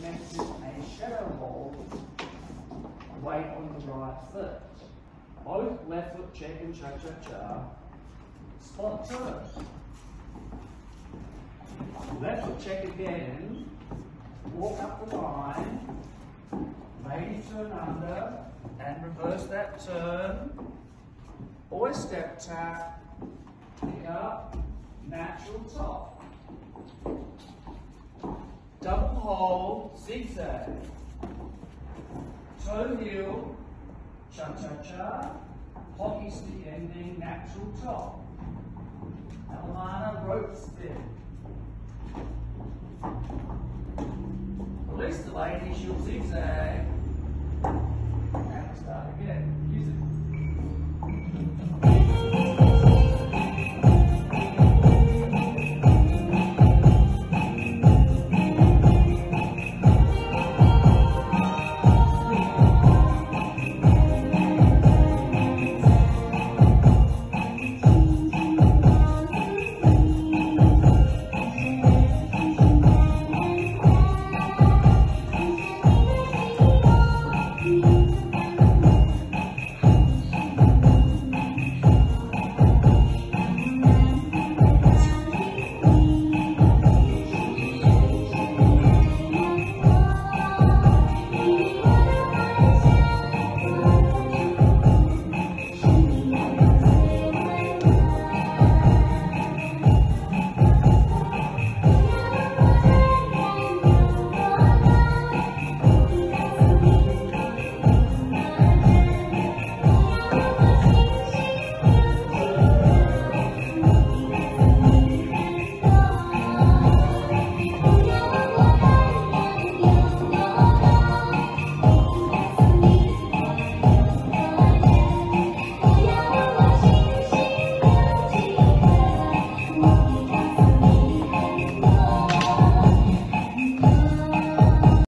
commences a shadow hold. Weight on the right foot. Both left foot check and cha cha cha. Spot turn. Left foot check again. Walk up the line. Lady turn under and reverse that turn. Always step tap. Pick up. Natural top. Hold. Zigzag. Toe heel. Cha cha cha. Hockey stick ending. Natural top. Alemana rope spin. Release the lady, she'll zigzag.